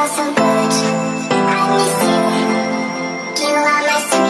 felt so good I miss you. You are my sweet